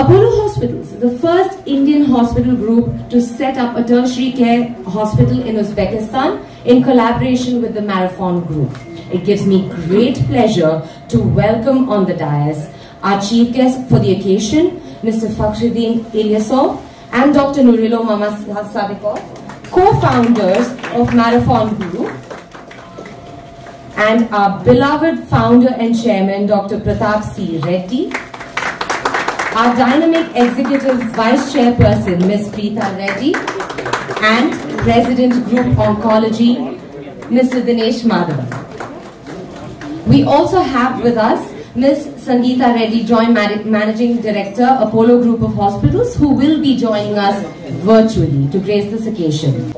Apollo Hospitals the first Indian hospital group to set up a tertiary care hospital in Uzbekistan in collaboration with the Marafon Group. It gives me great pleasure to welcome on the dais our chief guest for the occasion, Mr. Fakhruddin Ilyasov and Dr. Nurilo Mama co-founders of Marafon Group, and our beloved founder and chairman, Dr. Pratap C. Reddy, our dynamic executive vice chairperson, Ms. Preeta Reddy, and President Group Oncology, Mr. Dinesh Madhavan. We also have with us Ms. Sangeeta Reddy, Joint Managing Director, Apollo Group of Hospitals, who will be joining us virtually to grace this occasion.